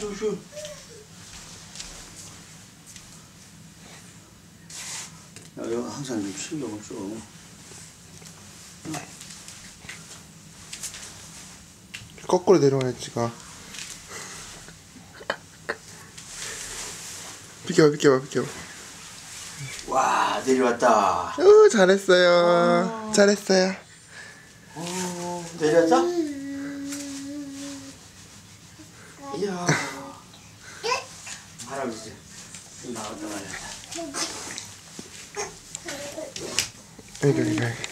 조심. 야, 이거 항상 좀 신경을 써. 거꾸로 내려와야지가. 비켜봐, 비켜봐, 비켜봐. 와, 내려왔다. 오, 잘했어요. 잘했어요. 오, 내려왔다? 이야. 할아버지. 나왔다 말이야. 여기, 여기, 여기.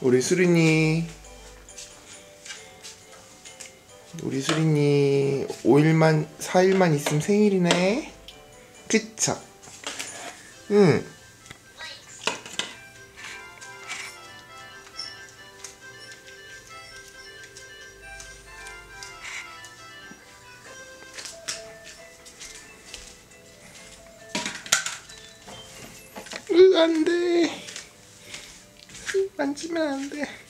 우리 수린이. 우리 수린이 5일만 4일만 있으면 생일이네. 그쵸? 응 안 돼. 만지면 안 돼.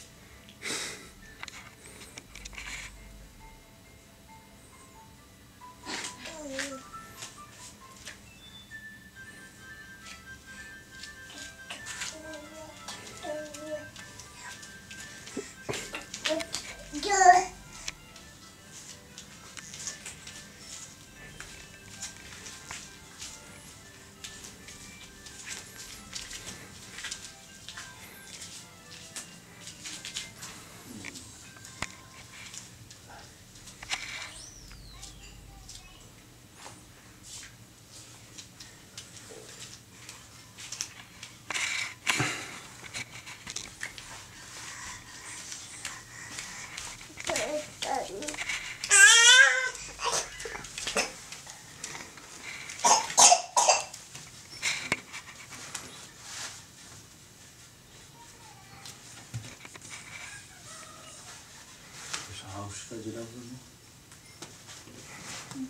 벌써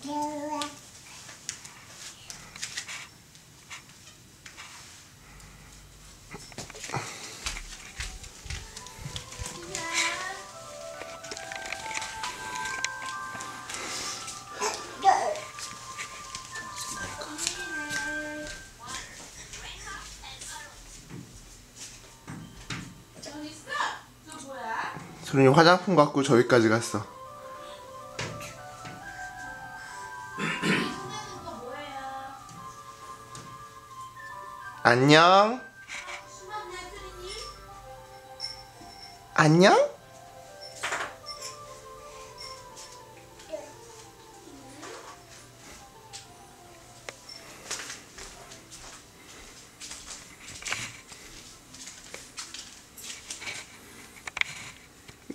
9시 수린이 화장품 갖고 저기까지 갔어. 안녕. 안녕?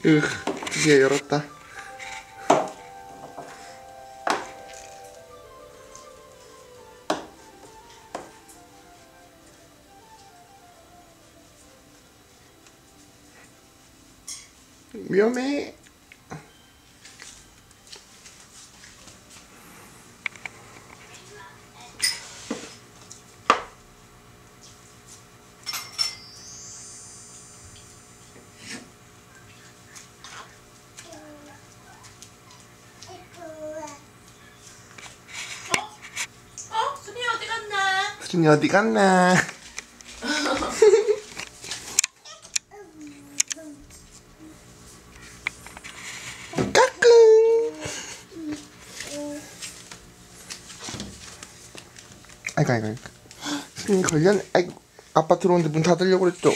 으, 드디어 열었다. 위험해. 수준이 어디 갔나? 까꿍. 아이고 아이고 아이고. 수준이 걸렸네. 아이고 아빠 들어오는데 문 닫으려고 그랬죠.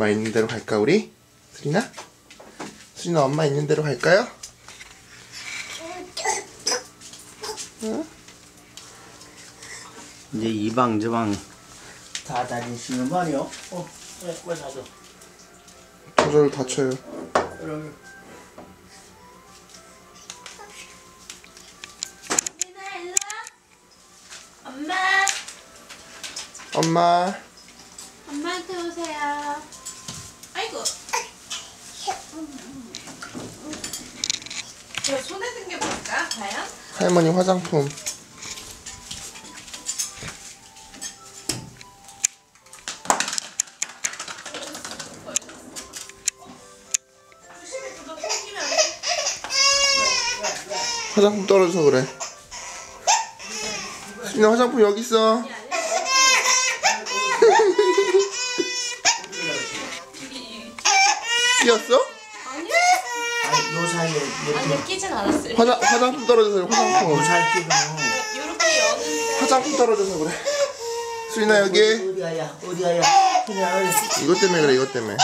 엄마 있는 대로 갈까 우리? 수린아? 수린아 엄마 있는 대로 갈까요? 이제 이방 저방 다 다니시는 말이요. 어, 왜, 왜 다져? 저절 다쳐요 그럼. 엄마. 엄마 엄마한테 오세요. 저 손에 든 게 뭘까? 과연? 할머니 화장품 화장품 떨어져서 그래 수린아 화장품 여기 있어 끼었어? 아니 이렇게 끼진 않았어요. 화장 화장품 떨어져서 화장품 잘 끼고 이렇게 여는데 화장품 떨어져서 그래. 수인아 여기 우리 아야 우리 아야 그냥 이것 때문에 그래 이것 때문에.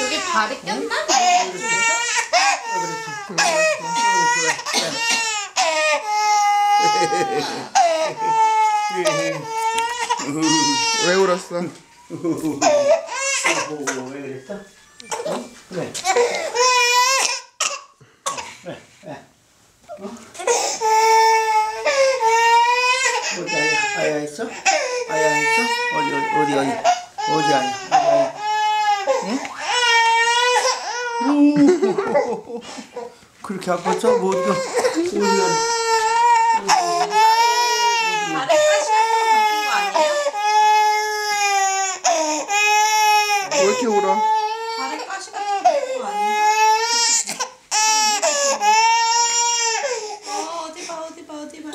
여기 발이 꼈나? 그렇지. 왜 울었어? 오, 왜 그랬어? 어? 왜? 왜? 왜? 어? 어디 아야? 아야 있어? 아야 있어? 어디 어디 어디 어디 어디 아야? 어디 아야? 응? 오, 그렇게 아팠어? 뭐 어디가? 어디가? 발에 가시가 바뀐 거 아니에요? 왜 이렇게 울어? 발에 가시가 바뀐 거 아니에요? 어, 어디 봐 어디 봐 어디 봐.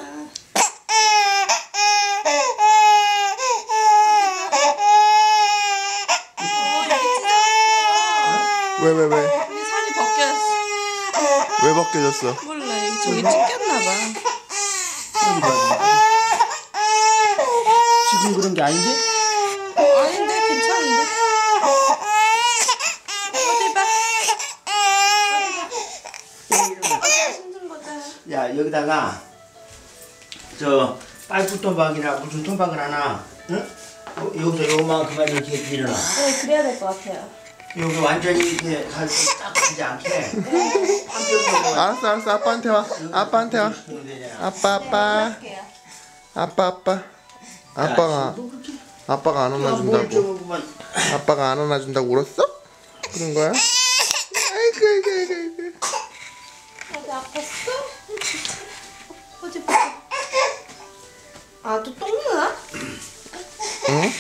어, 여기 찢어졌어. 왜 왜 왜? 여기 살이 벗겨졌어? 몰라 여기 저기 찢겼나 봐. 어디 봐? 지금 그런 게 아닌데? 아닌데 괜찮은데? 어디 봐. 어디 봐. 어디 힘든 거다. 야 여기다가 저 파이프 토박이나 무슨 토박을 하나 응? 어, 여기서 요만큼만 이렇게 밀어놔 네 그래야 될 것 같아요. 여기 완전히 이렇게 하지 않게 한뼘 알았어 알았어 아빠한테 와 아빠한테 와 아빠 아빠 할게요. 아빠 아빠 아빠가 아빠가 안 안아준다고 아빠가 안 안아준다고 울었어? 그런 거야? 아이고 아이고 아이고 아이고 어디 아팠어? 어디 봐. 아또 똥 누나? 응?